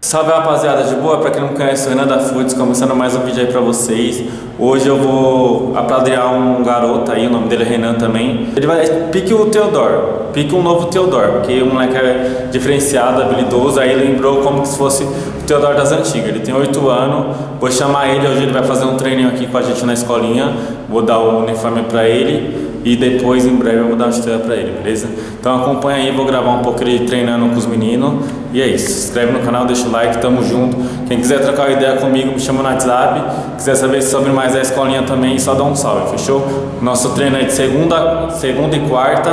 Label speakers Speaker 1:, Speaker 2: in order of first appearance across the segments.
Speaker 1: Salve rapaziada, de boa? Pra quem não conhece, o Renan da Foods, começando mais um vídeo aí pra vocês. Hoje eu vou apadrear um garoto aí, o nome dele é Renan também. Ele vai. Pique o Teodoro, pique um novo Teodoro, porque o moleque é diferenciado, habilidoso, aí lembrou como se fosse o Teodoro das antigas. Ele tem 8 anos, vou chamar ele, hoje ele vai fazer um treininho aqui com a gente na escolinha. Vou dar o uniforme pra ele e depois em breve eu vou dar uma estrela pra ele, beleza? Então acompanha aí, vou gravar um pouco ele treinando com os meninos. E é isso, se inscreve no canal, deixa o like, tamo junto. Quem quiser trocar ideia comigo, me chama no WhatsApp. Quiser saber sobre mais a escolinha também, só dá um salve, fechou? Nosso treino é de segunda, segunda e quarta,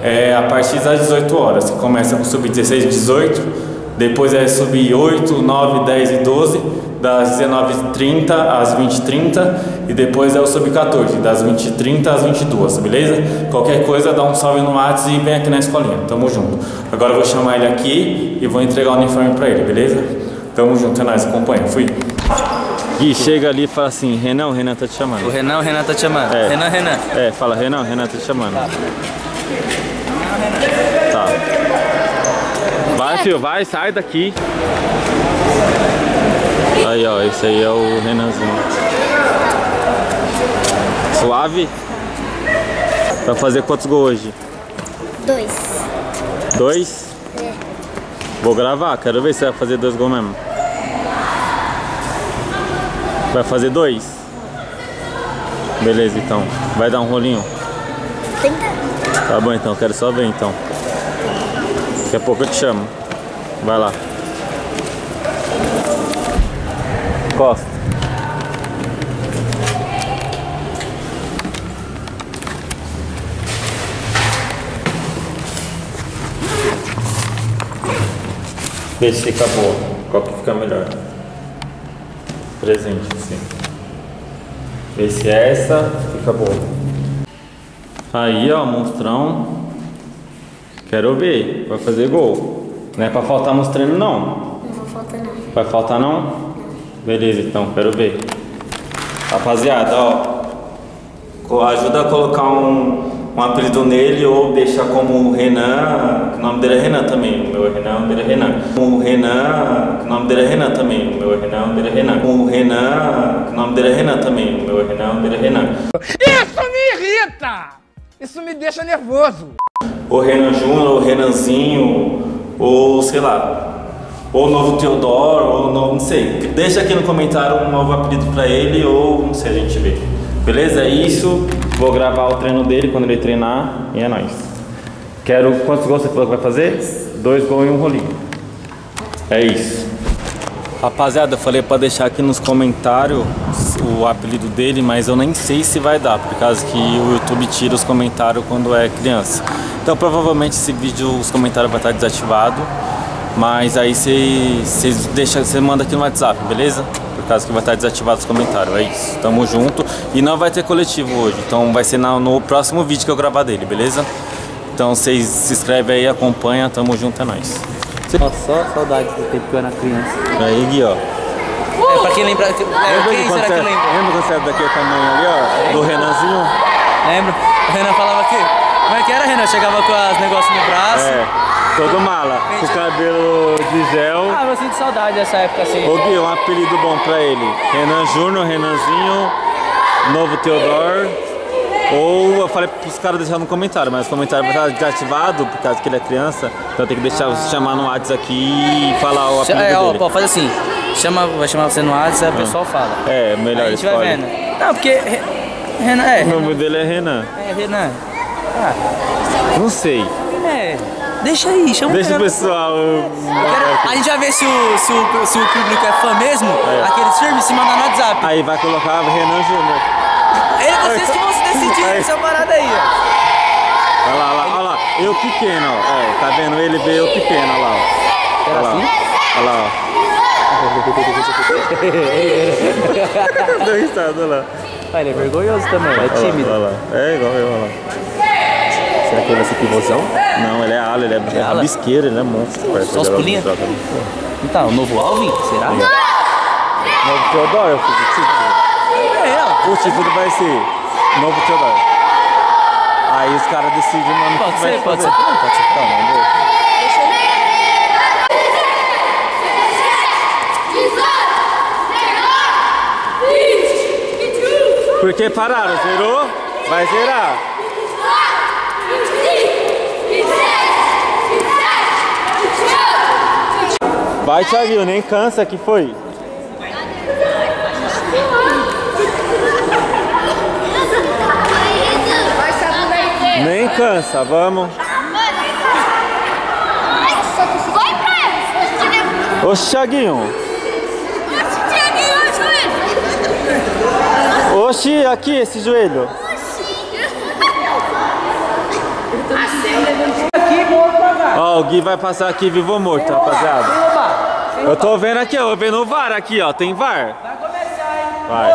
Speaker 1: é a partir das 18 horas. Começa com sub-16 e 18 depois é subir 8, 9, 10 e 12, das 19h30 às 20h30. E depois é o sub-14, das 20h30 às 22 beleza? Qualquer coisa, dá um salve no WhatsApp e vem aqui na escolinha. Tamo junto. Agora eu vou chamar ele aqui e vou entregar o uniforme pra ele, beleza? Tamo junto, é nóis, acompanha. Fui. Gui, chega ali e fala assim, Renan, o Renan tá te chamando.
Speaker 2: O Renan, o Renan tá te chamando.
Speaker 1: É.
Speaker 2: Renan, Renan.
Speaker 1: É, fala, Renan, o Renan tá te chamando. Tá. Vai, filho, vai, sai daqui. Aí, ó, esse aí é o Renanzinho. Suave? Vai fazer quantos gols hoje?
Speaker 3: Dois.
Speaker 1: Dois?
Speaker 3: É.
Speaker 1: Vou gravar, quero ver se vai fazer dois gols mesmo. Vai fazer dois? Beleza, então. Vai dar um rolinho?
Speaker 3: Tenta.
Speaker 1: Tá bom então, quero só ver então. Daqui a pouco eu te chamo. Vai lá. Vê se fica boa. Qual que fica melhor? Presente, sim. Vê se essa fica boa. Aí, ó, monstrão. Quero ver. Vai fazer gol. Não é pra faltar nos treinos, não.
Speaker 3: Não vou faltar não.
Speaker 1: Vai faltar, não? Beleza, então. Quero ver. Rapaziada, ó. Ajuda a colocar um, um apelido nele ou deixar como Renan. que O nome dele é Renan também. O meu é Renan, o nome dele é Renan. O Renan. que O nome dele é Renan também. O meu é Renan, o nome dele é Renan. O Renan. que O nome dele é Renan também. O meu é Renan, o nome dele é Renan.
Speaker 4: Isso me irrita! Isso me deixa nervoso.
Speaker 1: ou Renan Júnior, ou Renanzinho, ou sei lá, ou novo Teodoro, ou novo, não sei. Deixa aqui no comentário um novo apelido pra ele, ou não sei, a gente vê. Beleza? É isso. Vou gravar o treino dele quando ele treinar e é nóis. Quero. Quantos gols você falou que vai fazer? Dois gols e um rolinho. É isso. Rapaziada, eu falei pra deixar aqui nos comentários o apelido dele, mas eu nem sei se vai dar, por causa que o YouTube tira os comentários quando é criança. Então provavelmente esse vídeo, os comentários vai estar desativado, mas aí você deixa, você manda aqui no WhatsApp, beleza? Por causa que vai estar desativado os comentários, é isso. Tamo junto. E não vai ter coletivo hoje, então vai ser na- no próximo vídeo que eu gravar dele, beleza? Então vocês se inscrevem aí, acompanha, tamo junto, é nóis.
Speaker 2: Nossa, só saudade do tempo que eu era criança.
Speaker 1: Aí, Gui, ó.
Speaker 2: É, pra quem lembra. É,
Speaker 1: Lembra
Speaker 2: quem será
Speaker 1: você,
Speaker 2: que lembra?
Speaker 1: lembra quando você era daquele tamanho ali, ó? Do Renanzinho?
Speaker 2: Lembra? O Renan falava que. Como é que era, Renan? Chegava com os negócios no
Speaker 1: todo mala, com cabelo de gel.
Speaker 2: Ah, eu sinto saudade dessa época assim.
Speaker 1: Ô Gui, um apelido bom pra ele. Renan Júnior, Renanzinho, Novo Teodoro. Ou eu falei pros caras deixar no comentário, mas o comentário vai estar desativado por causa que ele é criança. Então tem que deixar você chamar no WhatsApp aqui e falar o apelido
Speaker 2: É, ó,
Speaker 1: dele.
Speaker 2: pô, faz assim. Chama, vai chamar você no WhatsApp, o pessoal fala.
Speaker 1: É, melhor
Speaker 2: Aí a gente vai
Speaker 1: escolhe.
Speaker 2: vendo. Não, porque. Re- Renan, é.
Speaker 1: O nome dele é Renan.
Speaker 2: É, Renan.
Speaker 1: Não sei.
Speaker 2: É. Deixa aí, chama
Speaker 1: Deixa o pessoal.
Speaker 2: Quero- A gente vai ver se o, se o, se o público é fã mesmo, aqueles firmes, se mandar no WhatsApp.
Speaker 1: Aí vai colocar Renan Júnior.
Speaker 2: É vocês que vão se decidir
Speaker 1: Aí.
Speaker 2: nessa parada aí, ó.
Speaker 1: Olha lá, olha lá, olha lá. Eu pequeno, ó. ó. Tá vendo? Ele vê eu pequeno, olha lá. Olha lá.
Speaker 2: assim?
Speaker 1: Olha lá, ó. Deu risada, olha lá.
Speaker 2: Ah, ele é vergonhoso também, é
Speaker 1: Olha lá,
Speaker 2: tímido.
Speaker 1: Olha lá. É igual eu, olha lá.
Speaker 2: Será que ele vai ser pivôzão?
Speaker 1: Não, ele é ala, ele é, é
Speaker 2: ala.
Speaker 1: bisqueiro, ele é monstro.
Speaker 2: Só os pulinhos? Então, o novo Alvin? Será? Não!
Speaker 1: Novo Teodoro, filho.
Speaker 2: É ela.
Speaker 1: O título vai ser Novo Teodoro. Aí os caras decidem o nome
Speaker 2: pode
Speaker 1: que
Speaker 2: ser, vai pode
Speaker 1: fazer.
Speaker 2: Ser,
Speaker 1: pode ser, pode ser. Então, vamos ver. Porque pararam, zerou, vai zerar. Vai, Thiaguinho, nem cansa que foi. Nem cansa, vamos. Ô, Thiaguinho. Oxi, aqui esse joelho. Ó, o Gui vai passar aqui vivo ou morto, rapaziada. Eu tô vendo aqui, eu vendo o VAR aqui, ó. Tem VAR?
Speaker 2: Vai começar, hein?
Speaker 1: Vai.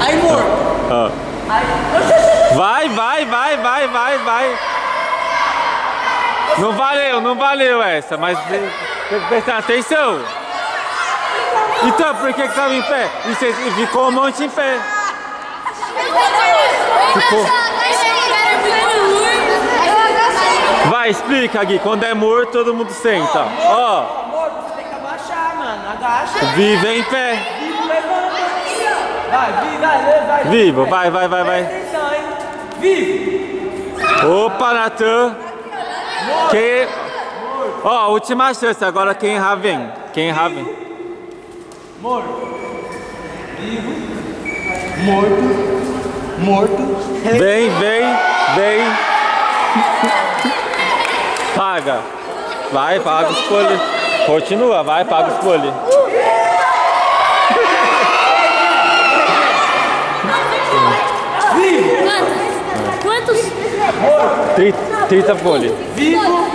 Speaker 2: Aí, morto.
Speaker 1: Vai, vai, vai, vai, vai, vai. Não valeu, não valeu essa, mas tem tem que prestar atenção. Então, por que que tava em pé? E você ficou um monte em pé. Ficou. Vai, explica, Gui. Quando é morto, todo mundo senta. Ó,
Speaker 2: Morto, você tem que abaixar, mano. Agacha.
Speaker 1: vive em pé.
Speaker 2: Vivo, levanta. Vai, vivo, vai, vai, vai.
Speaker 1: Vivo, vai, vai, vai, vai.
Speaker 2: Atenção, hein? Vivo.
Speaker 1: Opa, Natan. Quem... Ó, última chance. Agora quem errar vem. Quem errar vem.
Speaker 2: Morto. Vivo. Morto. Morto.
Speaker 1: Vem, vem, vem. Paga. Vai, paga os poli. Continua, vai, paga os poli.
Speaker 3: Quantos?
Speaker 1: 30, 30 poli.
Speaker 2: Vivo.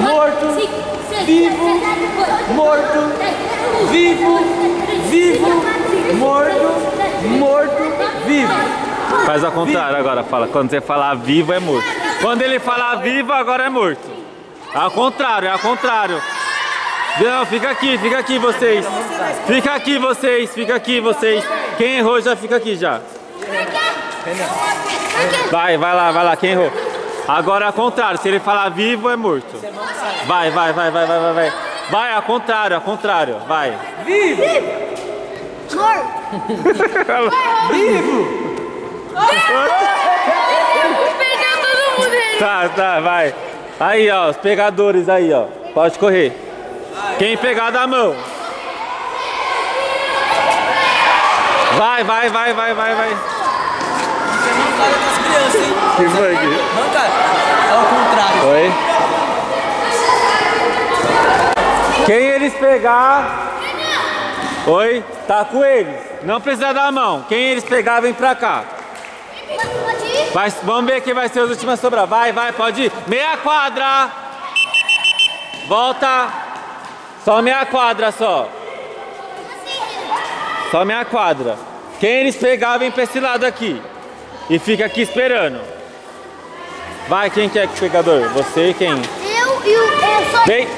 Speaker 2: Morto. Vivo. Morto. Vivo. Vivo. Morto. Morto. Vivo.
Speaker 1: Faz ao contrário agora, fala. Quando você falar vivo é morto. Quando ele falar vivo, agora é morto. Ao contrário, é ao contrário. Não, fica aqui, fica aqui vocês. Fica aqui vocês, fica aqui vocês. Quem errou já fica aqui já. Vai, vai lá, vai lá, quem errou? Agora ao contrário, se ele falar vivo é morto. Vai, vai, vai, vai, vai, vai, vai. Vai, ao contrário, ao contrário, vai.
Speaker 2: Vivo. Vivo.
Speaker 3: Todo mundo aí.
Speaker 1: Tá, tá, vai. Aí, ó, os pegadores aí, ó. Pode correr. Quem pegar da mão. Vai, vai, vai, vai, vai, vai.
Speaker 2: Você não fala com as crianças, hein?
Speaker 1: Que foi aqui?
Speaker 2: Não, cara. É o contrário.
Speaker 1: Oi? Quem eles pegar. Oi? Tá com eles. Não precisa dar a mão. Quem eles pegar, vem pra cá. Vai, vamos ver quem vai ser os últimos a sobrar. Vai, vai, pode ir. Meia quadra. Volta. Só meia quadra só. Só meia quadra. Quem eles pegar, vem pra esse lado aqui. E fica aqui esperando. Vai, quem quer que é pegador? Você e quem?
Speaker 3: Eu e o. Eu sou.
Speaker 1: Vem.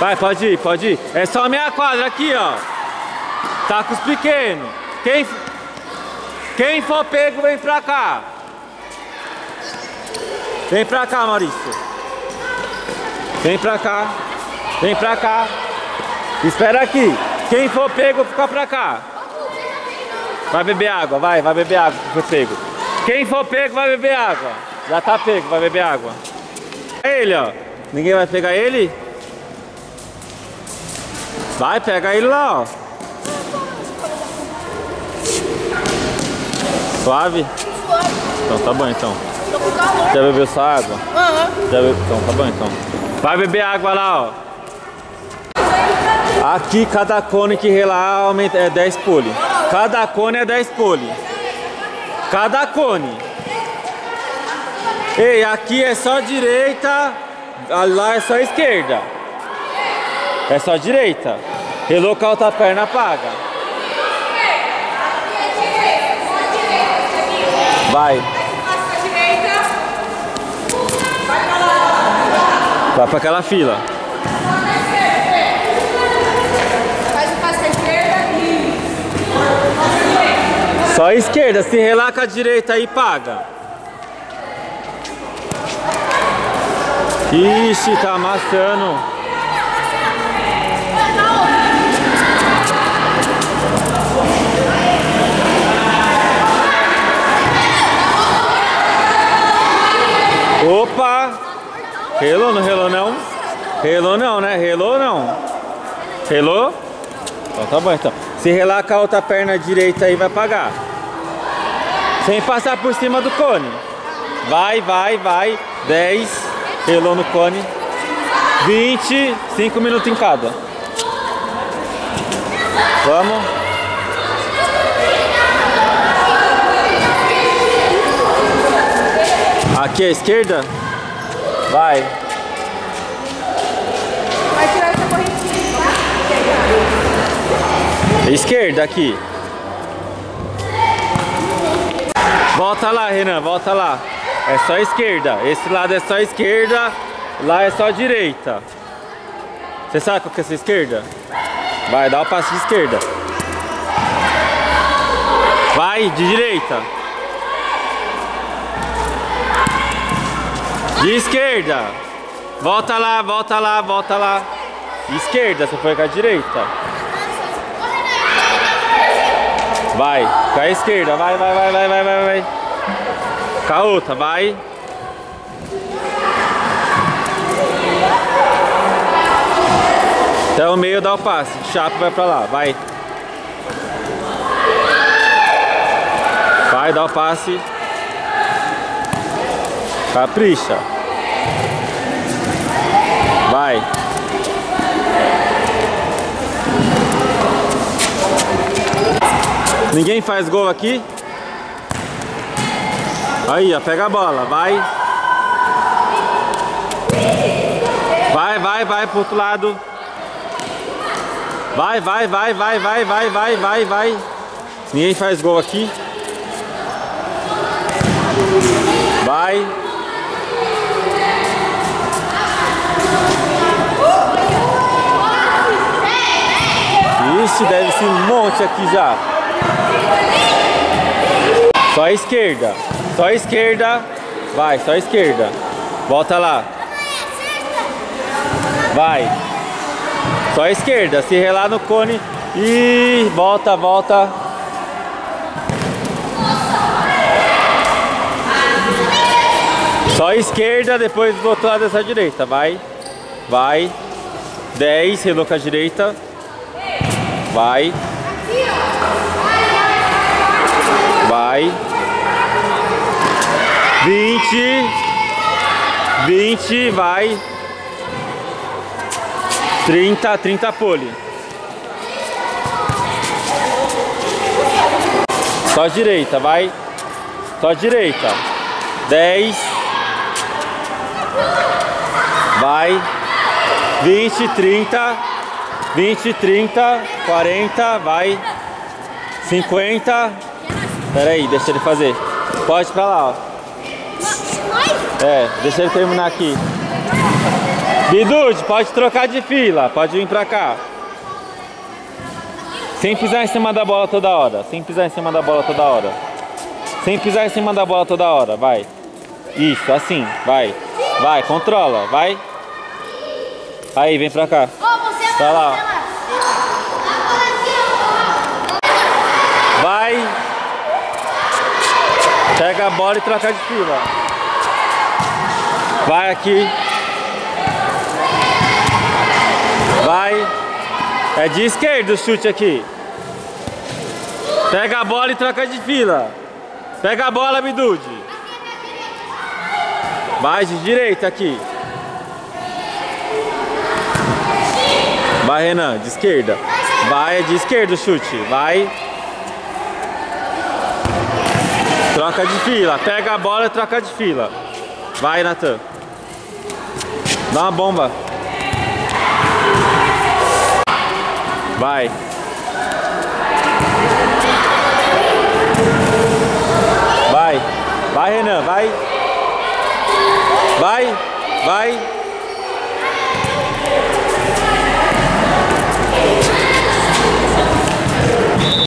Speaker 1: Vai, pode ir, pode ir. É só meia quadra aqui, ó. Tá com os pequenos. Quem, quem for pego, vem pra cá. Vem pra cá, Maurício. Vem pra cá. Vem pra cá. Espera aqui. Quem for pego, fica pra cá. Vai beber água, vai, vai beber água, que foi pego. Quem for pego, vai beber água. Já tá pego, vai beber água. Ele, ó. Ninguém vai pegar ele? Vai, pega ele lá, ó. Suave? Então tá bom então. Já bebeu sua água? Já bebeu? Então tá bom então. Vai beber água lá, ó. Aqui cada cone que relar aumenta, é 10 pole. Cada cone é 10 pole. Cada cone. Ei, aqui é só direita, lá é só esquerda. É só direita. Relou com a outra perna, paga. Vai. Vai para aquela fila. Só a esquerda, se relaca a direita aí, paga. Ixi, tá amassando. Opa! Relou, não relou não? Relou não, né? Relou não? Relou? Então tá bom então. Se relar com a outra perna direita aí vai pagar. Sem passar por cima do cone. Vai, vai, vai. 10. Relou no cone. 20. 5 minutos em cada. Vamos. Aqui à esquerda? Vai.
Speaker 5: Vai tirar essa correntinha, tá?
Speaker 1: Esquerda aqui. Volta lá, Renan, volta lá. É só esquerda. Esse lado é só esquerda, lá é só direita. Você sabe qual que é essa esquerda? Vai, dá o passo de esquerda. Vai, de direita. De esquerda. Volta lá, volta lá, volta lá. Esquerda, você foi com a direita. Vai, com a esquerda, vai, vai, vai, vai, vai, vai, vai. Com a outra, vai. Até o meio dá o passe, chato vai pra lá, vai. Vai, dá o passe. Capricha. Vai. Ninguém faz gol aqui? Aí, ó, pega a bola, vai. Vai, vai, vai pro outro lado. Vai, vai, vai, vai, vai, vai, vai, vai, vai. Ninguém faz gol aqui. Vai. Ixi, deve ser um monte aqui já. Só a esquerda. Só a esquerda. Vai, só a esquerda. Volta lá. Vai. Só a esquerda. Se relar no cone. E volta, volta. Só a esquerda, depois do outro lado dessa direita. Vai. Vai. 10, relou com a direita. Vai. Vai. 20. 20, vai. 30, 30 pole. Só direita, vai. Só direita. 10. Vai. 20, 30. 20, 30, 40, vai. 50. Pera aí, deixa ele fazer. Pode pra lá, ó. É, deixa ele terminar aqui. Bidude, pode trocar de fila. Pode vir pra cá. Sem pisar em cima da bola toda hora. Sem pisar em cima da bola toda hora. Sem pisar em cima da bola toda hora. Vai. Isso, assim. Vai. Vai, controla. Vai. Aí, vem pra cá. Tá lá. Vai. Pega a bola e troca de fila. Vai aqui. Vai. É de esquerda o chute aqui. Pega a bola e troca de fila. Pega a bola, Bidude. Vai de direita aqui. Vai, Renan, de esquerda. Vai, de esquerda o chute. Vai. Troca de fila. Pega a bola e troca de fila. Vai, Natan. Dá uma bomba. Vai. Vai. Vai, Renan, vai. Vai. Vai.